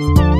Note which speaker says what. Speaker 1: you